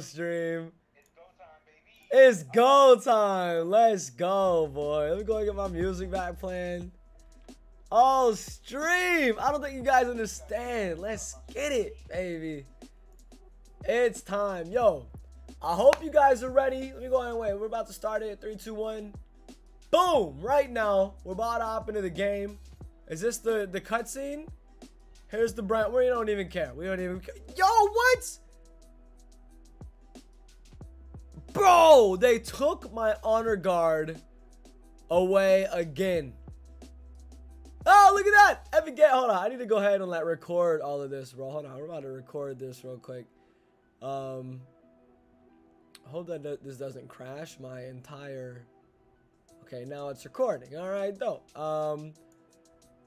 stream. It's go time. Let's go, boy. Let me go get my music back playing. Oh, stream. I don't think you guys understand. Let's get it, baby. It's time. Yo, I hope you guys are ready. Let me go ahead and wait. We're about to start it. Three, two, one. Boom. Right now, we're about to hop into the game. Is this the, the cutscene? Here's the brand. We don't even care. We don't even care. Yo, what? Bro, they took my honor guard away again. Oh, look at that. Epic game. Hold on. I need to go ahead and like record all of this, bro. Hold on. We're about to record this real quick. Um, hope that this doesn't crash my entire. Okay, now it's recording. All right, though. Um,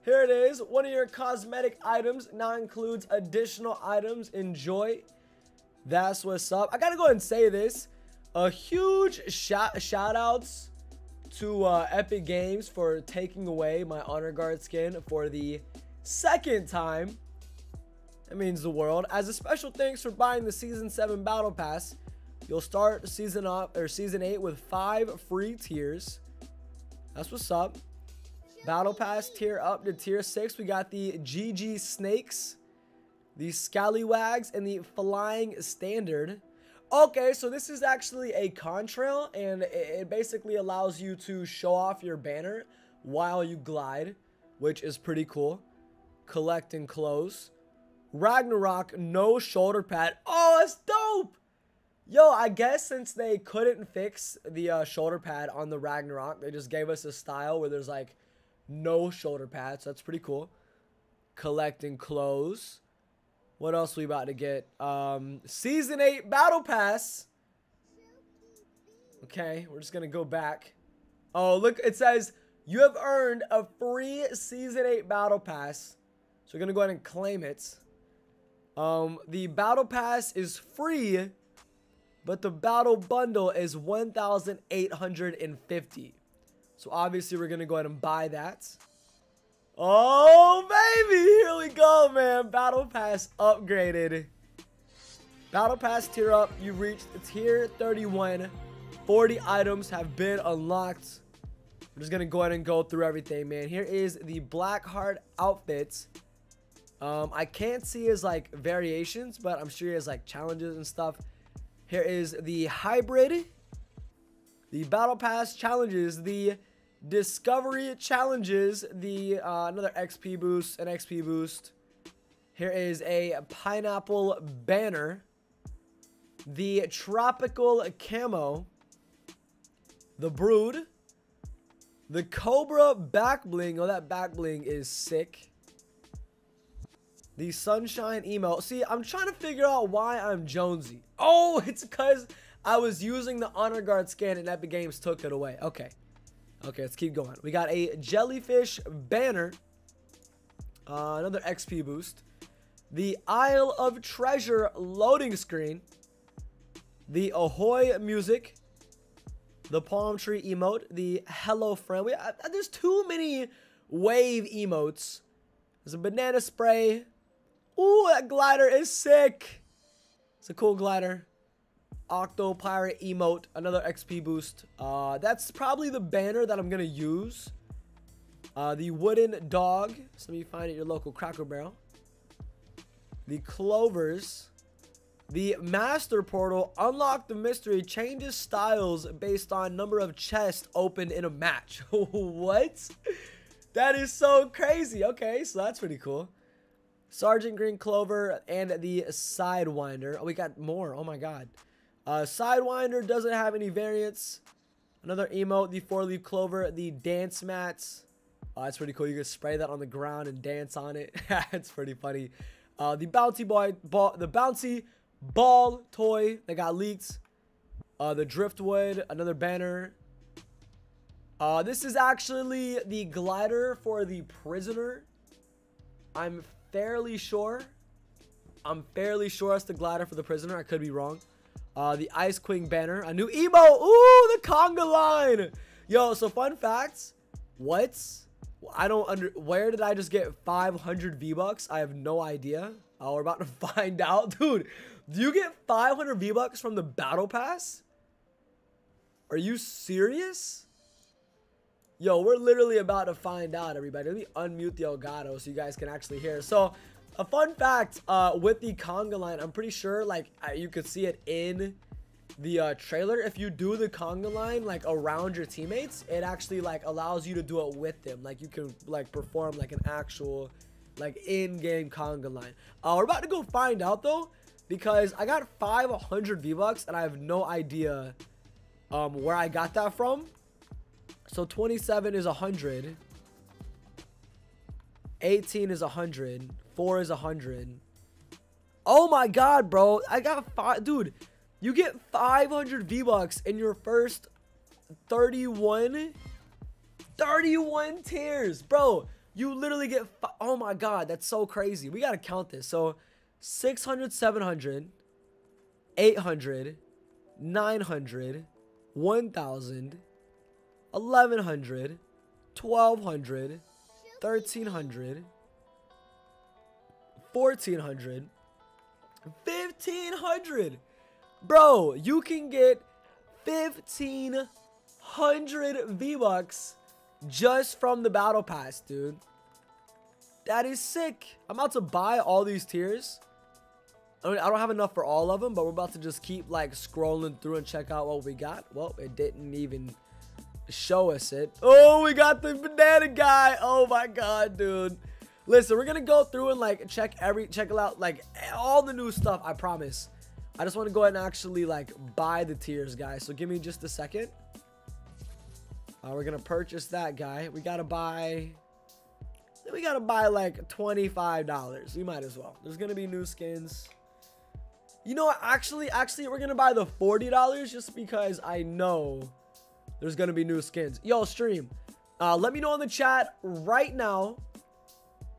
here it is. One of your cosmetic items now includes additional items. Enjoy. That's what's up. I gotta go ahead and say this. A huge shout shout outs to uh, Epic Games for taking away my Honor Guard skin for the second time. That means the world. As a special thanks for buying the Season 7 Battle Pass, you'll start season up or season 8 with five free tiers. That's what's up. Battle Pass tier up to tier 6. We got the GG Snakes, the Scallywags, and the Flying Standard. Okay, so this is actually a contrail, and it basically allows you to show off your banner while you glide, which is pretty cool. Collect and close. Ragnarok, no shoulder pad. Oh, that's dope! Yo, I guess since they couldn't fix the uh, shoulder pad on the Ragnarok, they just gave us a style where there's like no shoulder pads. So that's pretty cool. Collect and close. What else we about to get? Um, season 8 Battle Pass. Okay, we're just going to go back. Oh, look, it says you have earned a free Season 8 Battle Pass. So we're going to go ahead and claim it. Um, the Battle Pass is free, but the Battle Bundle is 1,850. So obviously we're going to go ahead and buy that. Oh, baby. Here we go, man. Battle Pass upgraded. Battle Pass tier up. You reached tier 31. 40 items have been unlocked. I'm just going to go ahead and go through everything, man. Here is the Blackheart outfits. Um, I can't see his, like, variations, but I'm sure he has, like, challenges and stuff. Here is the Hybrid. The Battle Pass challenges. The Discovery challenges the uh, another XP boost, an XP boost. Here is a pineapple banner. The tropical camo. The brood. The cobra back bling. Oh, that back bling is sick. The sunshine emo. See, I'm trying to figure out why I'm Jonesy. Oh, it's because I was using the honor guard scan and Epic Games took it away. Okay. Okay, let's keep going. We got a jellyfish banner. Uh, another XP boost. The Isle of Treasure loading screen. The Ahoy music. The palm tree emote. The hello friend. We, uh, there's too many wave emotes. There's a banana spray. Ooh, that glider is sick. It's a cool glider. Octo Pirate emote, another XP boost. Uh, that's probably the banner that I'm going to use. Uh, the Wooden Dog, some of you find at your local Cracker Barrel. The Clovers. The Master Portal, unlock the mystery, changes styles based on number of chests opened in a match. what? That is so crazy. Okay, so that's pretty cool. Sergeant Green Clover and the Sidewinder. Oh, we got more. Oh my god. Uh, Sidewinder doesn't have any variants. Another emote, the four-leaf clover, the dance mats. Oh, that's pretty cool. You can spray that on the ground and dance on it. It's pretty funny. Uh, the bouncy boy, ball, the bouncy ball toy that got leaked. Uh, the driftwood, another banner. Uh, this is actually the glider for the prisoner. I'm fairly sure. I'm fairly sure it's the glider for the prisoner. I could be wrong. Uh, the Ice Queen banner. A new emo. Ooh, the conga line. Yo, so fun facts. What? I don't under. Where did I just get 500 V-Bucks? I have no idea. Oh, we're about to find out. Dude, Do you get 500 V-Bucks from the Battle Pass? Are you serious? Yo, we're literally about to find out, everybody. Let me unmute the Elgato so you guys can actually hear. So, a fun fact uh, with the conga line, I'm pretty sure, like, you could see it in the uh, trailer. If you do the conga line, like, around your teammates, it actually, like, allows you to do it with them. Like, you can, like, perform, like, an actual, like, in-game conga line. Uh, we're about to go find out, though, because I got 500 V-Bucks, and I have no idea um, where I got that from. So 27 is 100. 18 is 100. 4 is a 100. Oh my god, bro. I got five. Dude, you get 500 V-Bucks in your first 31. 31 tiers. Bro, you literally get. Oh my god, that's so crazy. We got to count this. So 600, 700, 800, 900, 1000, 1100, 1200, 1300, 1400, 1500. Bro, you can get 1500 V-Bucks just from the battle pass, dude. That is sick. I'm about to buy all these tiers. I, mean, I don't have enough for all of them, but we're about to just keep like scrolling through and check out what we got. Well, it didn't even show us it. Oh, we got the banana guy. Oh my god, dude. Listen, we're gonna go through and like check every check out like all the new stuff. I promise. I just want to go ahead and actually like buy the tiers, guys. So give me just a second. Uh, we're gonna purchase that guy. We gotta buy. We gotta buy like $25. We might as well. There's gonna be new skins. You know what? Actually, actually, we're gonna buy the $40 just because I know there's gonna be new skins. Yo, stream. Uh, let me know in the chat right now.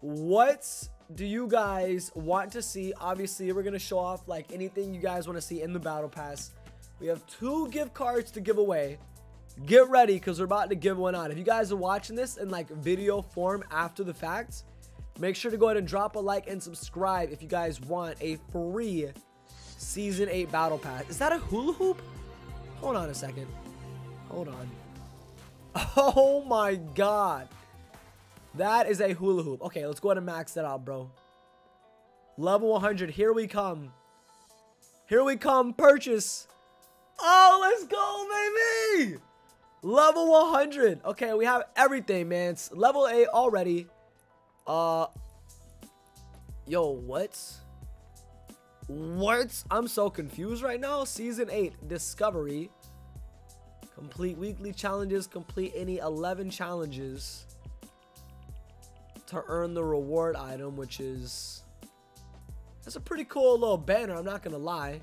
What do you guys want to see? Obviously, we're gonna show off like anything you guys want to see in the battle pass. We have two gift cards to give away. Get ready because we're about to give one out. If you guys are watching this in like video form after the fact, make sure to go ahead and drop a like and subscribe if you guys want a free Season 8 Battle Pass. Is that a hula hoop? Hold on a second. Hold on. Oh my god. That is a hula hoop. Okay, let's go ahead and max that out, bro. Level 100. Here we come. Here we come. Purchase. Oh, let's go, baby. Level 100. Okay, we have everything, man. It's level 8 already. Uh. Yo, what? What? I'm so confused right now. Season 8, Discovery. Complete weekly challenges. Complete any 11 challenges to earn the reward item, which is... That's a pretty cool little banner, I'm not gonna lie.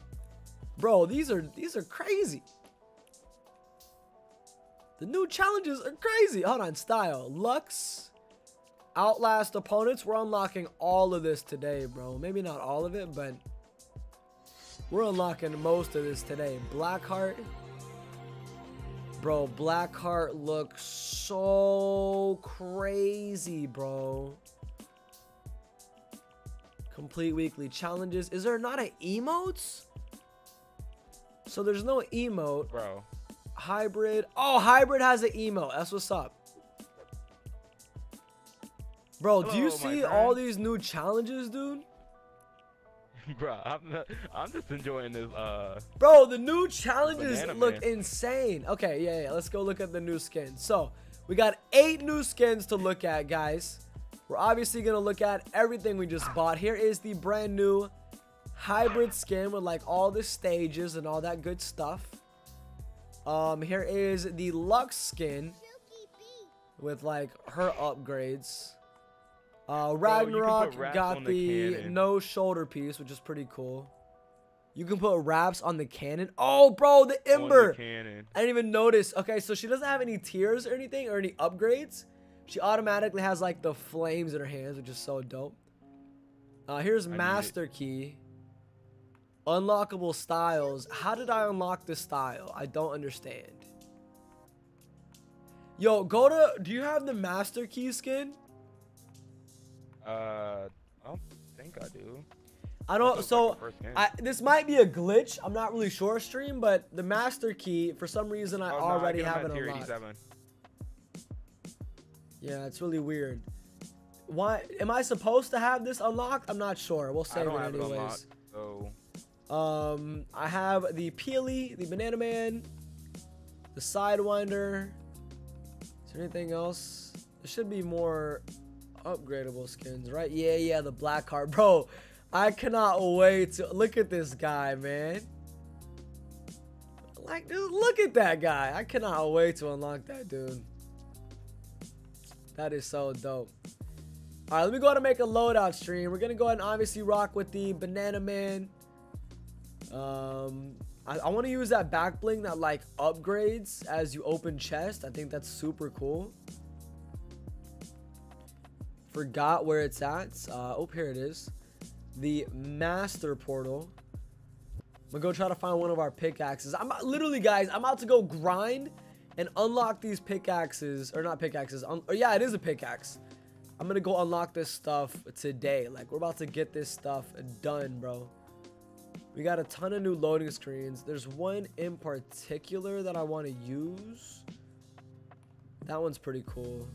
Bro, these are these are crazy. The new challenges are crazy. Hold on, style. Luxe. Outlast opponents. We're unlocking all of this today, bro. Maybe not all of it, but we're unlocking most of this today. Blackheart. Bro, Blackheart looks so crazy, bro. Complete weekly challenges. Is there not an emotes? So there's no emote. Bro. Hybrid. Oh, hybrid has an emote. That's what's up. Bro, Hello, do you see all these new challenges, dude? Bro, I'm, I'm just enjoying this. Uh, Bro, the new challenges look man. insane. Okay, yeah, yeah. Let's go look at the new skins. So, we got eight new skins to look at, guys. We're obviously going to look at everything we just bought. Here is the brand new hybrid skin with like all the stages and all that good stuff. Um, here is the Luxe skin with like her upgrades. Uh, Ragnarok got the, the no shoulder piece, which is pretty cool. You can put wraps on the cannon. Oh, bro, the Ember. The I didn't even notice. Okay, so she doesn't have any tiers or anything or any upgrades. She automatically has like the flames in her hands, which is so dope. Uh, here's I Master Key. Unlockable styles. How did I unlock this style? I don't understand. Yo, go to. Do you have the Master Key skin? Uh, I don't think I do. I don't. So like the first game. I, this might be a glitch. I'm not really sure, stream, but the master key, for some reason, I Oh, already get him have it unlocked. 87. Yeah, it's really weird. Why am I supposed to have this unlocked? I'm not sure. We'll I save don't it have it anyways. unlocked, so Um, I have the Peely, the Banana Man, the Sidewinder. Is there anything else? There should be more upgradable skins, right? Yeah, yeah, the Blackheart, bro. I cannot wait to look at this guy, man. Like, just look at that guy. I cannot wait to unlock that dude. That is so dope. All right, let me go ahead and make a loadout stream. We're gonna go ahead and obviously rock with the Banana Man. Um, I, I want to use that back bling that like upgrades as you open chest. I think that's super cool. Forgot where it's at. Uh, oh, here it is. The master portal. I'm gonna go try to find one of our pickaxes. I'm literally, guys. I'm about to go grind and unlock these pickaxes, or not pickaxes. Um, or yeah, it is a pickaxe. I'm gonna go unlock this stuff today. Like we're about to get this stuff done, bro. We got a ton of new loading screens. There's one in particular that I want to use. That one's pretty cool.